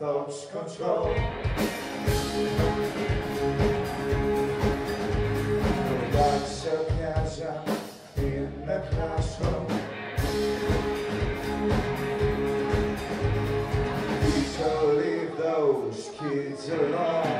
thoughts control. Uh, in the classroom. We shall leave those kids alone.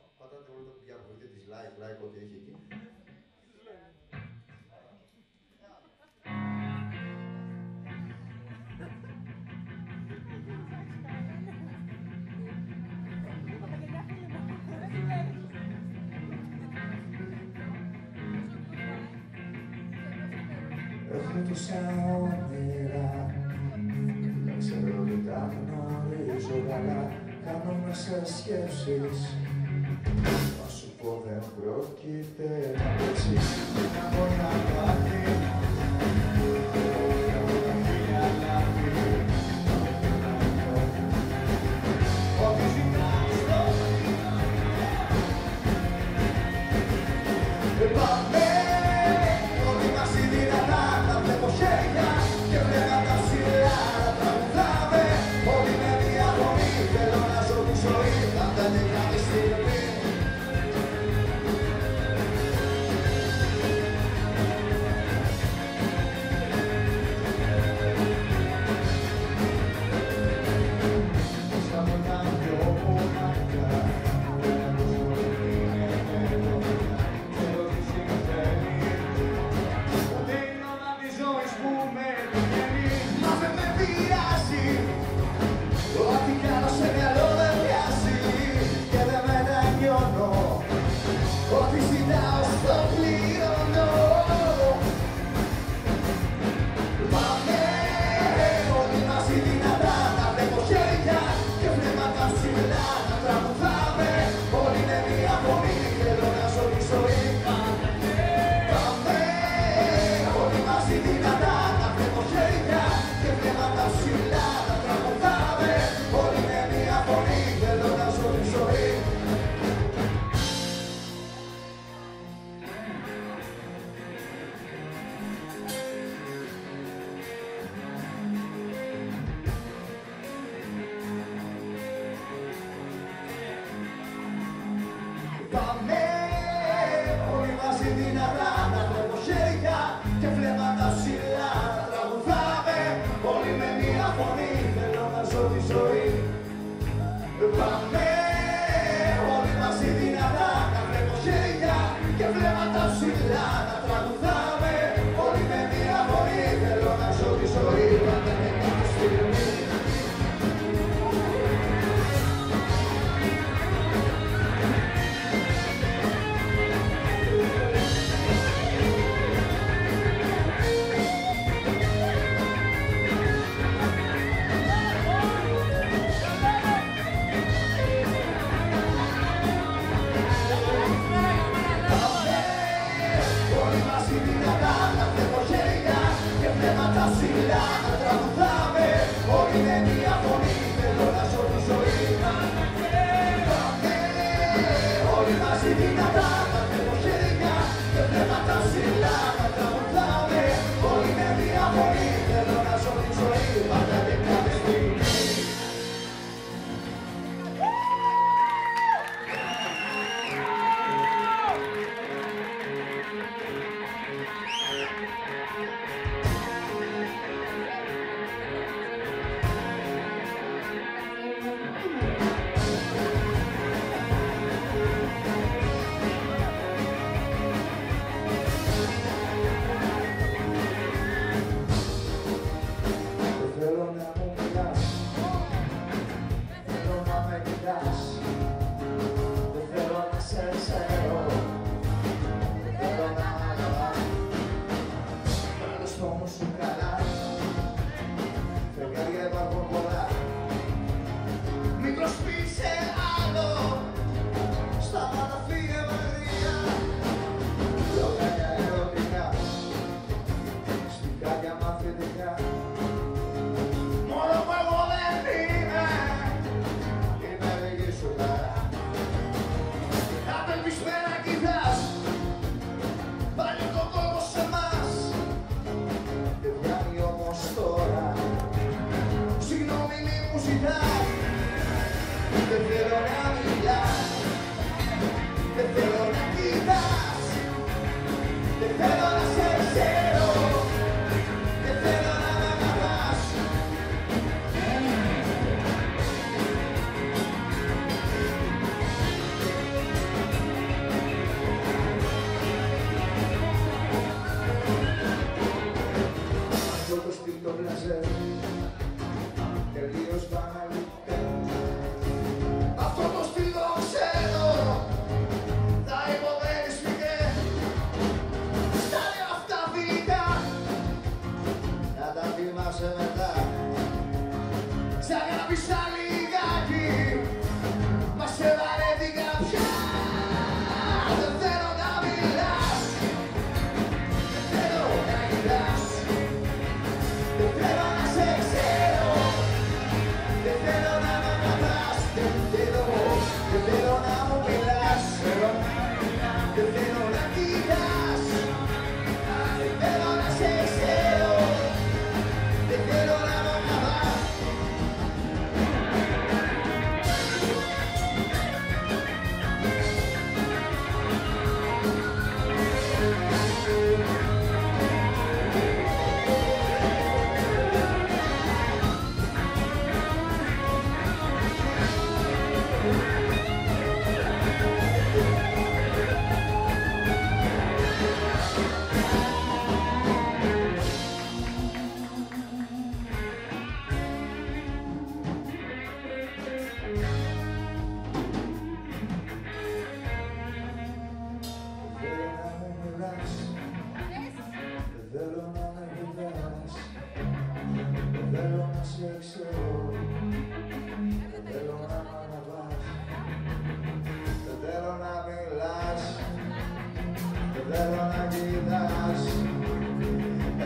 Leva na vida,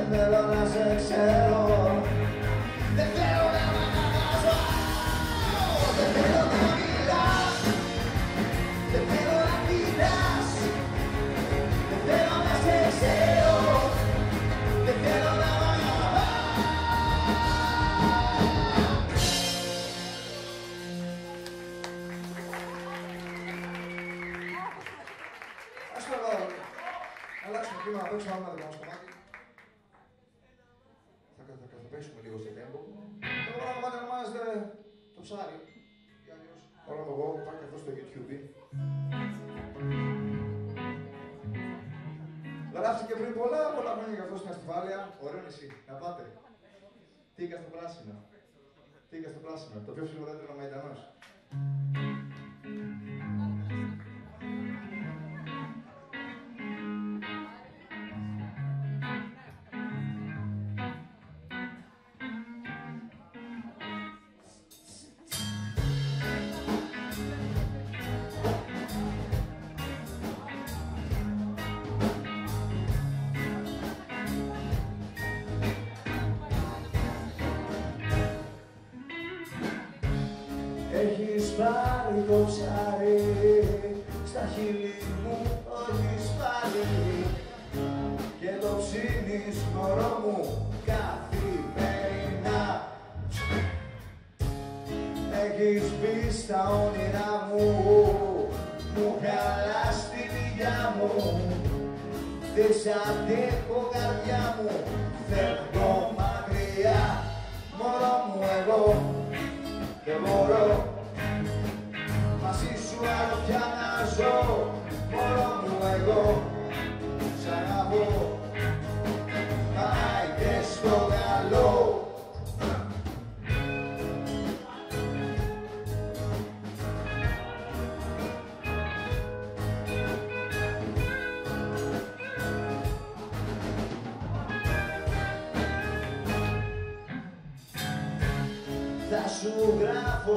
leva na sensação Σάρι, στο YouTube. Και πριν πολλά πολλά χρόνια για αυτό στην Αστιβάλια, ωραίο νησί, να πάτε. Τίκα στο πράσινο; Τίκα στο πράσινο, το πιο ψηλό δέντρο να Yeah.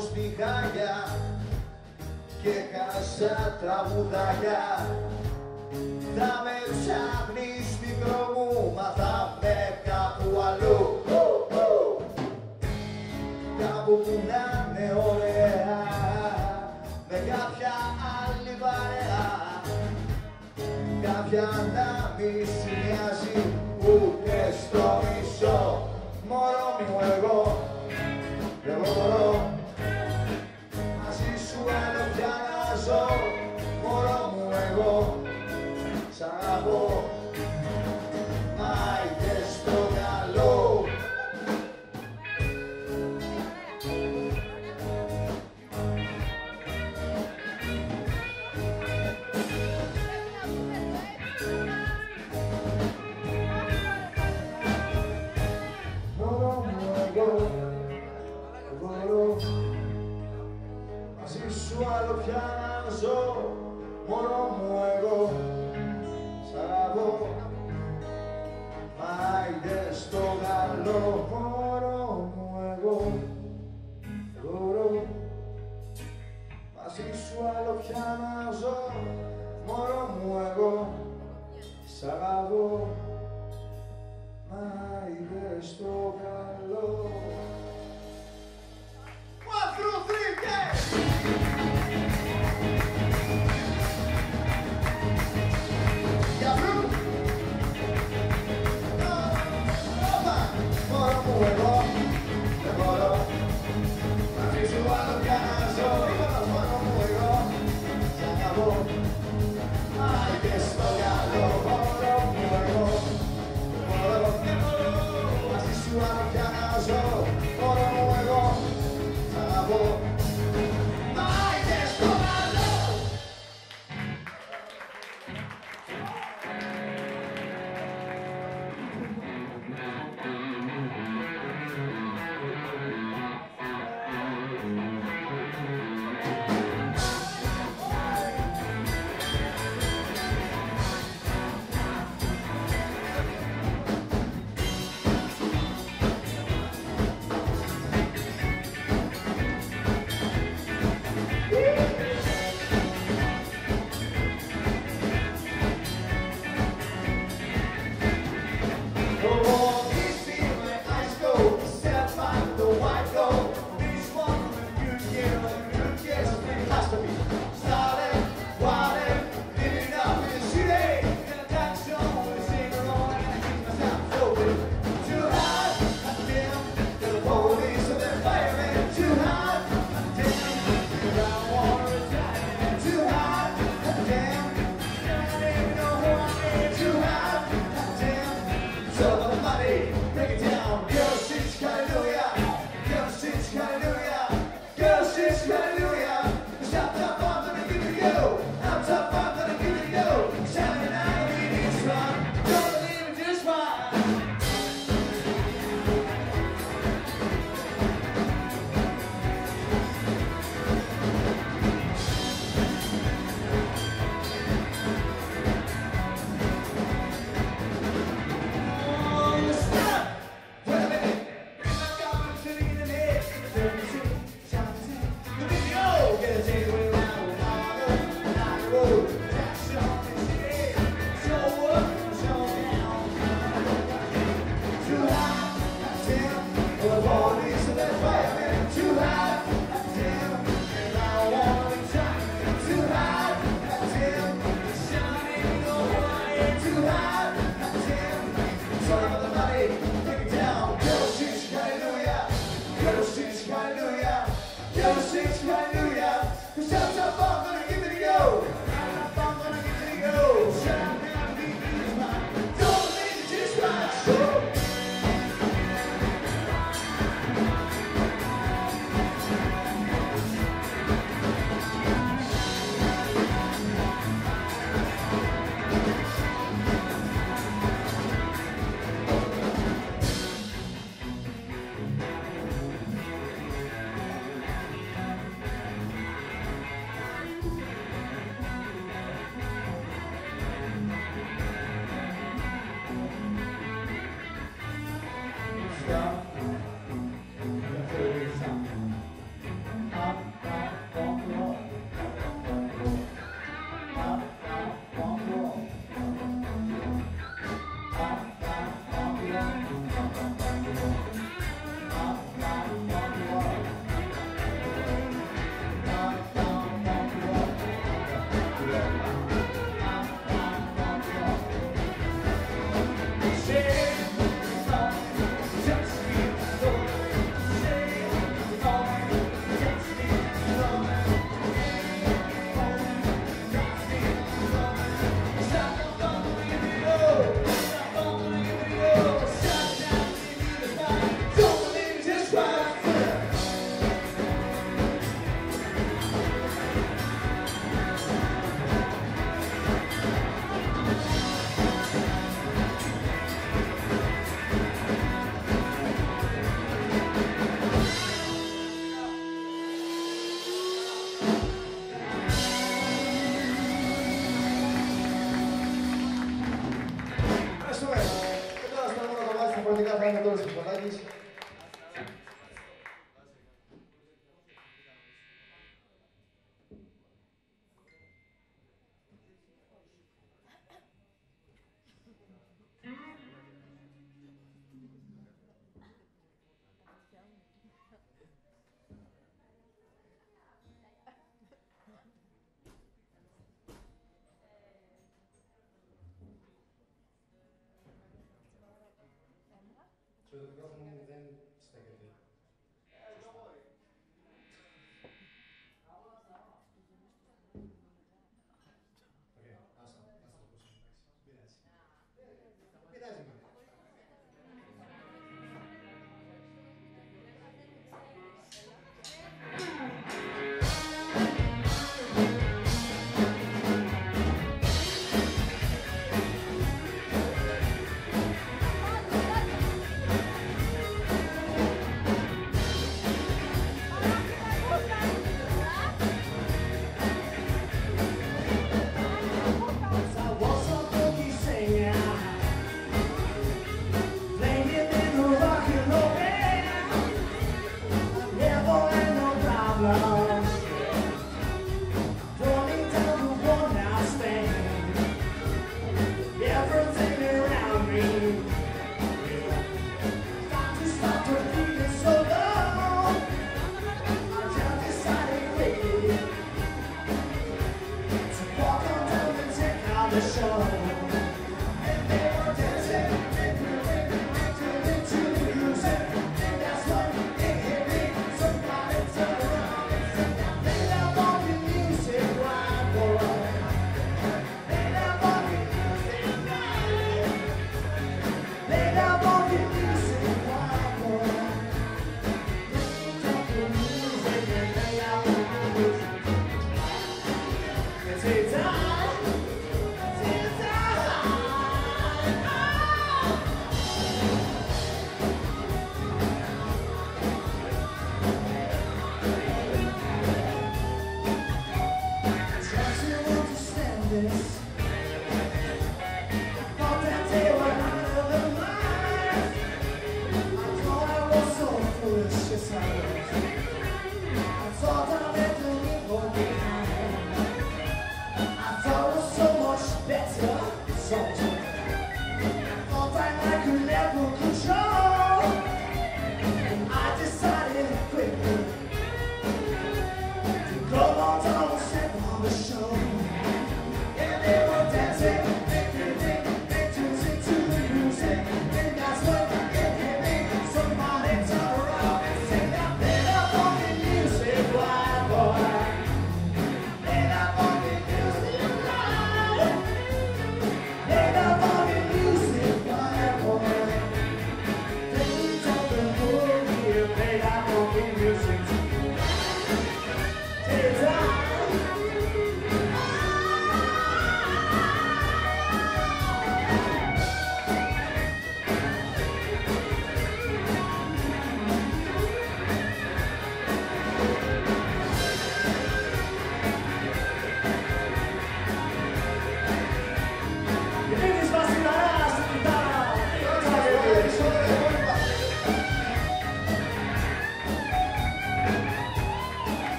στη Χάγια και χάσα τραγουδάκια. Θα με ψάχνεις στην μα θα με κάπου αλλού. Κάπου που να είναι ωραία με κάποια άλλη παρέα κάποια να μη συνειάζει ούτε στο μισό. Μόνο μου εγώ εγώ μπορώ διαφορετικά θα είναι τώρα Συμφωνάκης. Το μικρόφωνο